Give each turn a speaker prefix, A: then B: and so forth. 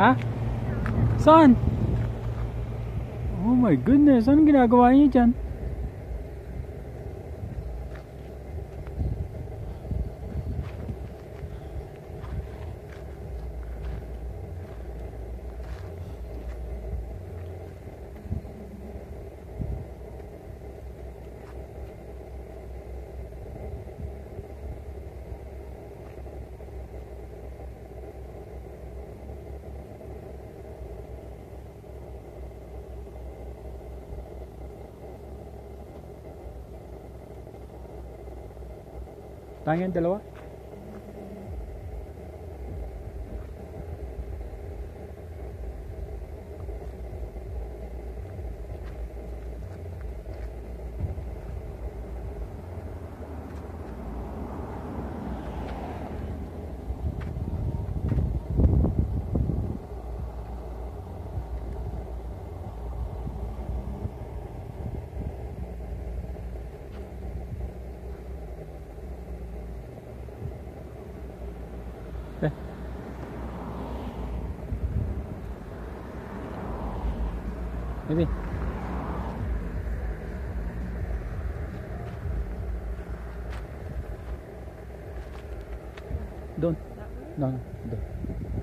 A: Ha? Saan? Oh my goodness, anong ginagawa niyo dyan? Tangan dalawa? Maybe. Doon. No, no, doon.